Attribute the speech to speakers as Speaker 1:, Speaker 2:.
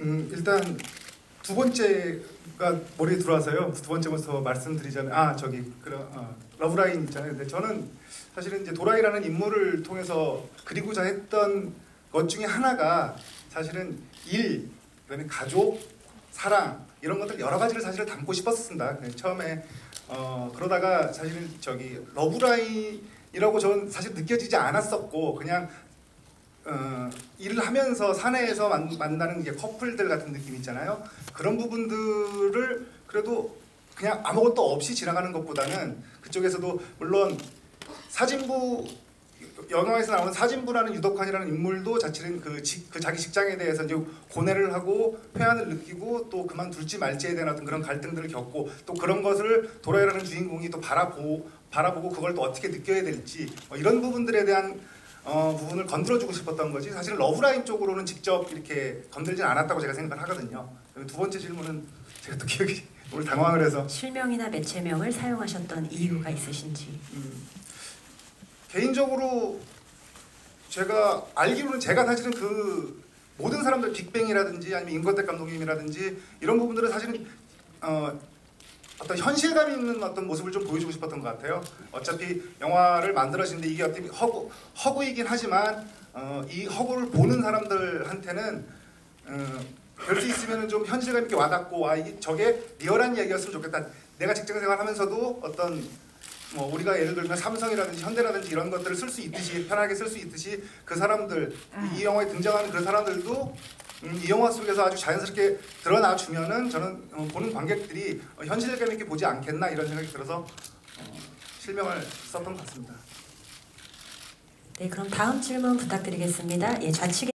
Speaker 1: 음, 일단 두 번째가 머리에 들어와서요. 두 번째부터 말씀드리자면 아 저기 그런 어, 러브라인 있잖아요. 근데 저는 사실은 이제 도라희라는 인물을 통해서 그리고자 했던 것 중에 하나가 사실은 일, 그다음에 가족, 사랑 이런 것들 여러 가지를 사실을 담고 싶었습니다. 그래서 처음에 어, 그러다가 사실은 저기 러브라인이라고 저는 사실 느껴지지 않았었고 그냥 어, 일을 하면서 사내에서 만, 만나는 게 커플들 같은 느낌 있잖아요. 그런 부분들을 그래도 그냥 아무것도 없이 지나가는 것보다는 그쪽에서도 물론 사진부 영화에서 나오는 사진부라는 유덕환이라는 인물도 자체는 그, 직- 그 자기 직장에 대해서 이제 고뇌를 하고 회한을 느끼고 또 그만둘지 말지에 대한 어떤 그런 갈등들을 겪고 또 그런 것을 도라이라는 주인공이 또 바라보 바라보고 그걸 또 어떻게 느껴야 될지 뭐 이런 부분들에 대한 어, 부분을 건드려주고 싶었던 거지 사실 러브라인 쪽으로는 직접 이렇게 건들진 않았다고 제가 생각을 하거든요. 두 번째 질문은 제가 또 기억이 오늘 당황을 해서
Speaker 2: 실명이나 매체명을 사용하셨던 이유가 있으신지.
Speaker 1: 음, 개인적으로 제가 알기로는 제가 사실은 그 모든 사람들 빅뱅이라든지 아니면 임권택 감독님이라든지 이런 부분들은 사실은 어, 어떤 현실감 있는 어떤 모습을 좀 보여주고 싶었던 것 같아요. 어차피 영화를 만들어지는데 이게 어떻게 허구 허구이긴 하지만 어, 이 허구를 보는 사람들한테는 어, 별수 있으면 좀 현실감 있게 와닿고 아 이게 저게 리얼한 이야기였으면 좋겠다. 내가 직장 생활하면서도 어떤 뭐 우리가 예를 들면 삼성이라든지 현대라든지 이런 것들을 쓸 수 있듯이 편하게 쓸 수 있듯이 그 사람들 이 영화에 등장하는 그 사람들도 음, 이 영화 속에서 아주 자연스럽게 드러나 주면은 저는 어, 보는 관객들이 어, 현실감 있게 보지 않겠나 이런 생각이 들어서 어, 실명을 썼던 것 같습니다.
Speaker 2: 네, 그럼 다음 질문 부탁드리겠습니다. 예, 좌측에